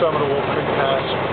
summit of Wolf Creek Pass